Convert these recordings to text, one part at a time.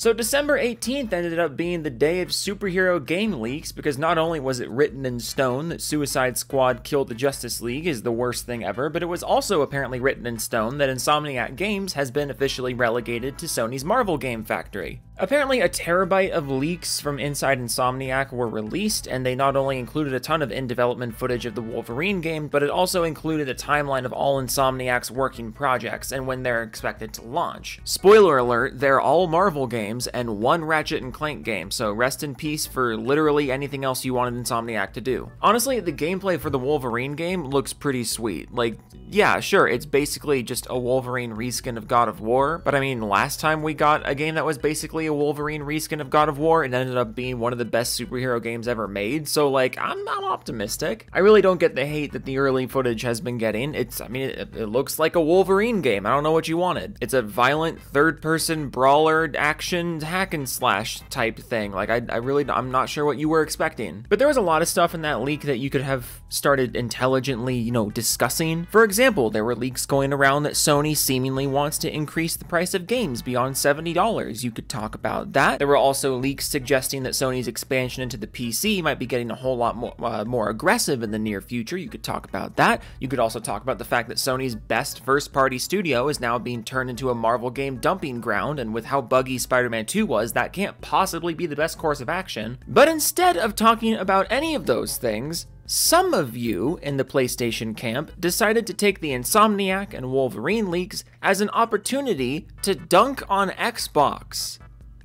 So December 18th ended up being the day of superhero game leaks because not only was it written in stone that Suicide Squad killed the Justice League is the worst thing ever, but it was also apparently written in stone that Insomniac Games has been officially relegated to Sony's Marvel Game Factory. Apparently, a terabyte of leaks from inside Insomniac were released, and they not only included a ton of in development footage of the Wolverine game, but it also included a timeline of all Insomniac's working projects and when they're expected to launch. Spoiler alert, they're all Marvel games and one Ratchet and Clank game, so rest in peace for literally anything else you wanted Insomniac to do. Honestly, the gameplay for the Wolverine game looks pretty sweet. Like, yeah, sure, it's basically just a Wolverine reskin of God of War, but I mean, last time we got a game that was basically a Wolverine reskin of God of War, it ended up being one of the best superhero games ever made. So like, I'm, I'm optimistic. I really don't get the hate that the early footage has been getting. It's, I mean, it, it looks like a Wolverine game. I don't know what you wanted. It's a violent third-person brawler action hack and slash type thing. Like, I, I really, I'm not sure what you were expecting. But there was a lot of stuff in that leak that you could have started intelligently, you know, discussing. For example, there were leaks going around that Sony seemingly wants to increase the price of games beyond $70. You could talk about that. There were also leaks suggesting that Sony's expansion into the PC might be getting a whole lot more, uh, more aggressive in the near future. You could talk about that. You could also talk about the fact that Sony's best first party studio is now being turned into a Marvel game dumping ground, and with how buggy Spider Man 2 was, that can't possibly be the best course of action. But instead of talking about any of those things, some of you in the PlayStation camp decided to take the Insomniac and Wolverine leaks as an opportunity to dunk on Xbox.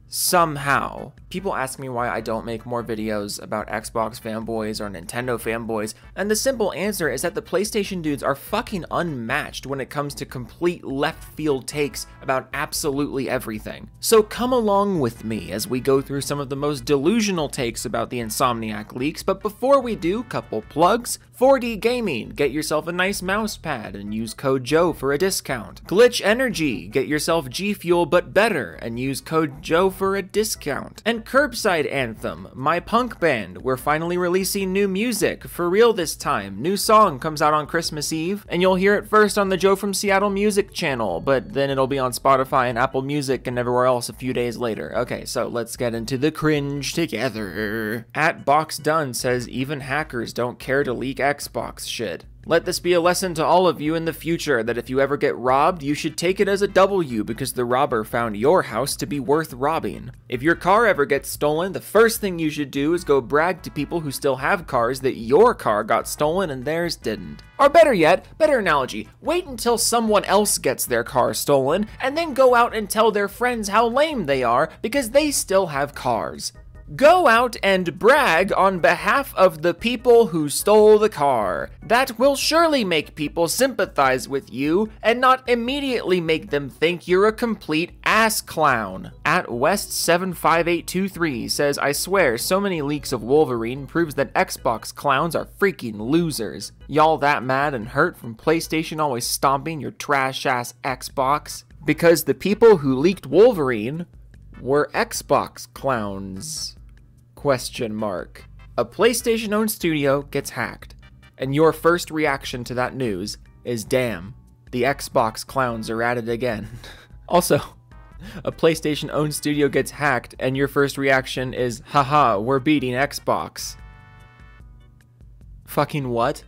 Somehow. People ask me why I don't make more videos about Xbox fanboys or Nintendo fanboys, and the simple answer is that the PlayStation dudes are fucking unmatched when it comes to complete left field takes about absolutely everything. So come along with me as we go through some of the most delusional takes about the Insomniac leaks, but before we do, couple plugs. 4D Gaming, get yourself a nice mouse pad and use code Joe for a discount. Glitch Energy, get yourself G Fuel but better and use code Joe for a discount. And Curbside Anthem, my punk band, we're finally releasing new music, for real this time. New song comes out on Christmas Eve, and you'll hear it first on the Joe from Seattle music channel, but then it'll be on Spotify and Apple Music and everywhere else a few days later. Okay, so let's get into the cringe together. At Box Done says even hackers don't care to leak Xbox shit. Let this be a lesson to all of you in the future that if you ever get robbed, you should take it as a W because the robber found your house to be worth robbing. If your car ever gets stolen, the first thing you should do is go brag to people who still have cars that your car got stolen and theirs didn't. Or better yet, better analogy, wait until someone else gets their car stolen and then go out and tell their friends how lame they are because they still have cars. Go out and brag on behalf of the people who stole the car. That will surely make people sympathize with you and not immediately make them think you're a complete ass clown. At West75823 says, I swear so many leaks of Wolverine proves that Xbox clowns are freaking losers. Y'all that mad and hurt from PlayStation always stomping your trash ass Xbox? Because the people who leaked Wolverine were Xbox clowns? Question mark. A PlayStation owned studio gets hacked, and your first reaction to that news is damn, the Xbox clowns are at it again. also, a PlayStation owned studio gets hacked, and your first reaction is haha, we're beating Xbox. Fucking what?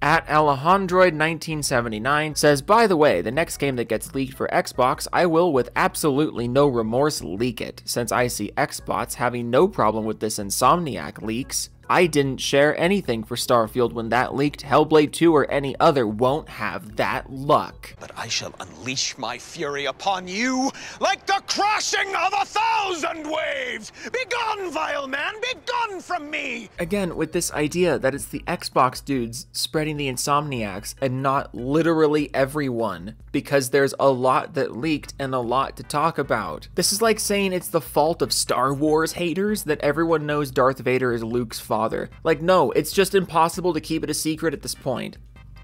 At Alejandroid1979 says, By the way, the next game that gets leaked for Xbox, I will with absolutely no remorse leak it, since I see Xbox having no problem with this Insomniac leaks. I didn't share anything for Starfield when that leaked. Hellblade 2 or any other won't have that luck. But I shall unleash my fury upon you like the crashing of a thousand waves! Begone, vile man! Begone from me! Again, with this idea that it's the Xbox dudes spreading the insomniacs and not literally everyone, because there's a lot that leaked and a lot to talk about. This is like saying it's the fault of Star Wars haters that everyone knows Darth Vader is Luke's father. Like, no, it's just impossible to keep it a secret at this point.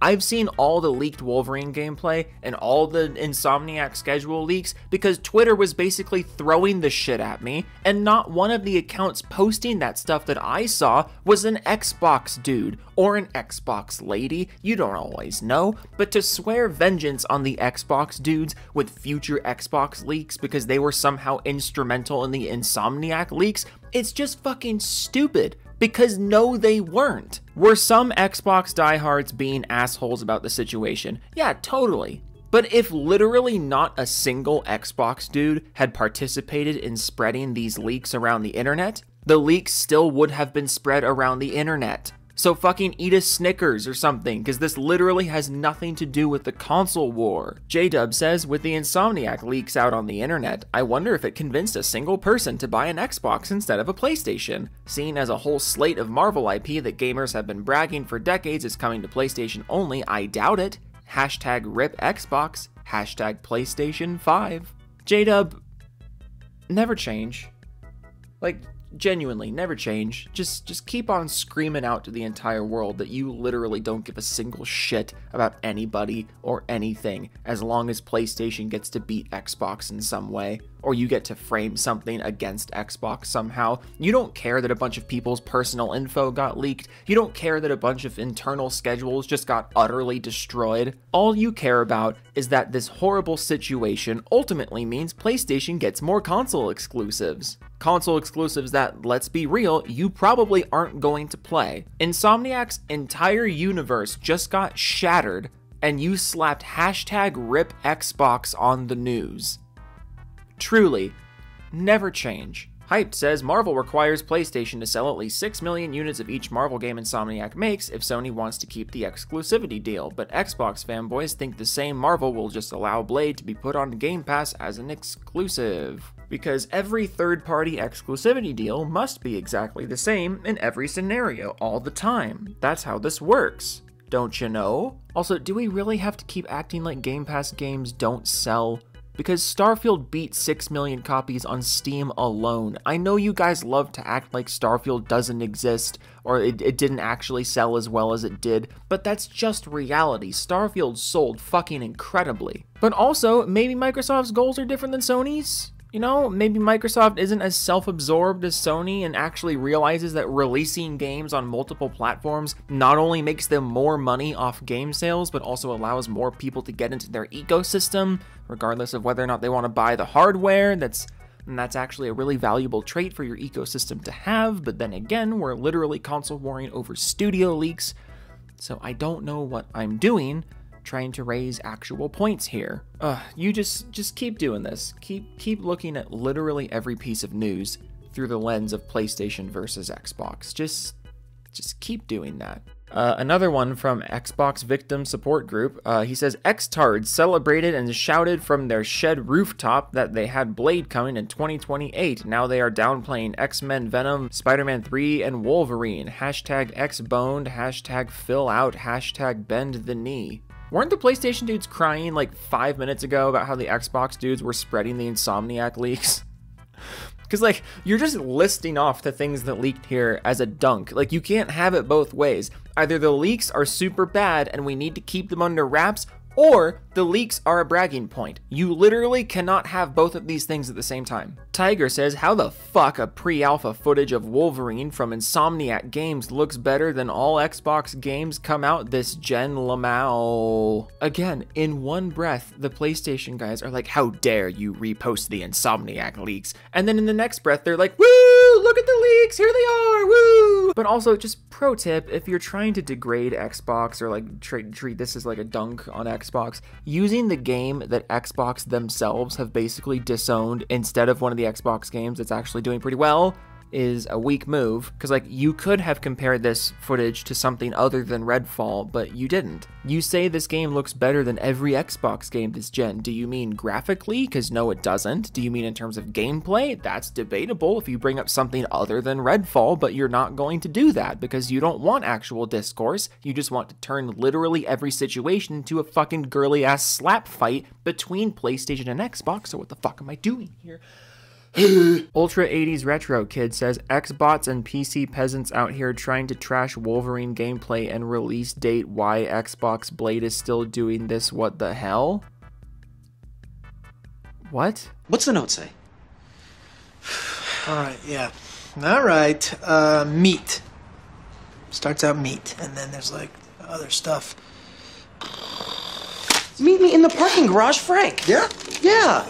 I've seen all the leaked Wolverine gameplay and all the Insomniac schedule leaks because Twitter was basically throwing the shit at me, and not one of the accounts posting that stuff that I saw was an Xbox dude or an Xbox lady. You don't always know, but to swear vengeance on the Xbox dudes with future Xbox leaks because they were somehow instrumental in the Insomniac leaks, it's just fucking stupid. Because no, they weren't. Were some Xbox diehards being assholes about the situation? Yeah, totally. But if literally not a single Xbox dude had participated in spreading these leaks around the internet, the leaks still would have been spread around the internet. So fucking eat a Snickers or something, because this literally has nothing to do with the console war. J-Dub says, with the Insomniac leaks out on the internet, I wonder if it convinced a single person to buy an Xbox instead of a PlayStation. Seeing as a whole slate of Marvel IP that gamers have been bragging for decades is coming to PlayStation only, I doubt it. Hashtag RIP Xbox, hashtag PlayStation 5. J-Dub, never change. Like, genuinely never change. Just just keep on screaming out to the entire world that you literally don't give a single shit about anybody or anything as long as PlayStation gets to beat Xbox in some way or you get to frame something against Xbox somehow. You don't care that a bunch of people's personal info got leaked. You don't care that a bunch of internal schedules just got utterly destroyed. All you care about is that this horrible situation ultimately means PlayStation gets more console exclusives. Console exclusives that, let's be real, you probably aren't going to play. Insomniac's entire universe just got shattered and you slapped hashtag RIP Xbox on the news. Truly, never change. Hyped says Marvel requires PlayStation to sell at least 6 million units of each Marvel game Insomniac makes if Sony wants to keep the exclusivity deal, but Xbox fanboys think the same Marvel will just allow Blade to be put on Game Pass as an exclusive. Because every third party exclusivity deal must be exactly the same in every scenario all the time. That's how this works. Don't you know? Also, do we really have to keep acting like Game Pass games don't sell? Because Starfield beat 6 million copies on Steam alone. I know you guys love to act like Starfield doesn't exist or it, it, didn't actually sell as well as it did, but that's just reality. Starfield sold fucking incredibly. But also, maybe Microsoft's goals are different than Sony's? You know, maybe Microsoft isn't as self absorbed as Sony and actually realizes that releasing games on multiple platforms not only makes them more money off game sales, but also allows more people to get into their ecosystem, regardless of whether or not they want to buy the hardware. That's and that's actually a really valuable trait for your ecosystem to have, but then again, we're literally console warring over studio leaks, so I don't know what I'm doing, trying to raise actual points here. Ugh, you just just keep doing this. Keep keep looking at literally every piece of news through the lens of PlayStation versus Xbox. Just just keep doing that. Uh, another one from Xbox Victim Support Group. Uh, he says X-Tards celebrated and shouted from their shed rooftop that they had Blade coming in 2028. Now they are downplaying X-Men Venom, Spider-Man 3, and Wolverine. Hashtag X-Boned, hashtag Phil Out, hashtag Bend the Knee. Weren't the PlayStation dudes crying like five minutes ago about how the Xbox dudes were spreading the Insomniac leaks? Because, like, you're just listing off the things that leaked here as a dunk. Like, you can't have it both ways. Either the leaks are super bad and we need to keep them under wraps, or the leaks are a bragging point. You literally cannot have both of these things at the same time. Tiger says, How the fuck a pre alpha footage of Wolverine from Insomniac Games looks better than all Xbox games come out this gen Lamau? Again, in one breath, the PlayStation guys are like, How dare you repost the Insomniac leaks? And then in the next breath, they're like, Woo! Look at the leaks! Here they are! Woo! But also, just pro tip if you're trying to degrade Xbox or like treat this as like a dunk on Xbox, using the game that Xbox themselves have basically disowned instead of one of the Xbox games that's actually doing pretty well is a weak move because like you could have compared this footage to something other than Redfall, but you didn't. You say this game looks better than every Xbox game this gen. Do you mean graphically? Because no, it doesn't. Do you mean in terms of gameplay? That's debatable if you bring up something other than Redfall, but you're not going to do that because you don't want actual discourse. You just want to turn literally every situation into a fucking girly ass slap fight between PlayStation and Xbox. So what the fuck am I doing here? Ultra 80s Retro Kid says Xbots and PC peasants out here trying to trash Wolverine gameplay and release date why Xbox Blade is still doing this. What the hell? What? What's the note say? All right, yeah. All right. Uh, meat. Starts out meat, and then there's like other stuff. Meet me in the parking garage, Frank. Yeah? Yeah.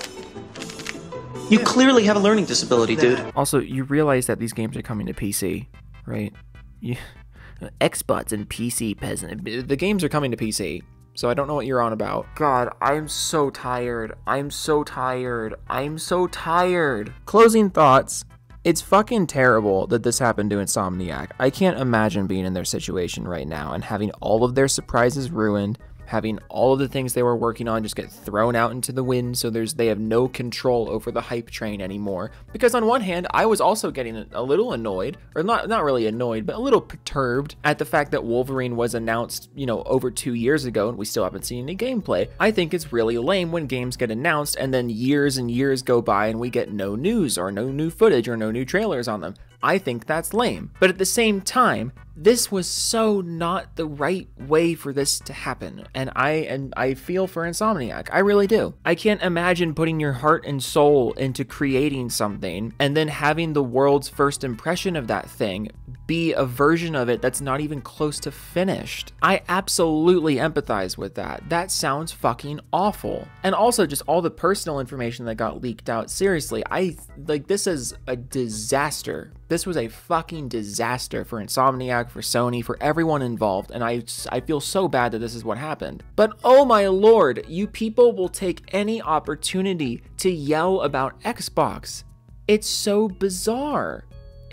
You clearly have a learning disability, dude. Also, you realize that these games are coming to PC, right? You, Xbots and PC peasant. The games are coming to PC. So I don't know what you're on about. God, I'm so tired. I'm so tired. I'm so tired. Closing thoughts. It's fucking terrible that this happened to Insomniac. I can't imagine being in their situation right now and having all of their surprises ruined, having all of the things they were working on just get thrown out into the wind. So there's they have no control over the hype train anymore. Because on one hand I was also getting a little annoyed or not not really annoyed but a little perturbed at the fact that Wolverine was announced you know over 2 years ago and we still haven't seen any gameplay. I think it's really lame when games get announced and then years and years go by and we get no news or no new footage or no new trailers on them I think that's lame. But at the same time, this was so not the right way for this to happen. And I and I feel for Insomniac. I really do. I can't imagine putting your heart and soul into creating something and then having the world's first impression of that thing be a version of it that's not even close to finished. I absolutely empathize with that. That sounds fucking awful. And also just all the personal information that got leaked out. Seriously, I like this is a disaster. This was a fucking disaster for Insomniac, for Sony, for everyone involved, and I I feel so bad that this is what happened. But oh my lord, you people will take any opportunity to yell about Xbox. It's so bizarre.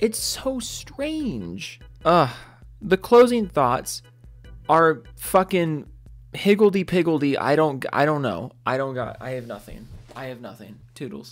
It's so strange. Ugh. The closing thoughts are fucking higgledy piggledy. I don't I don't know. I don't got I have nothing. I have nothing. Toodles.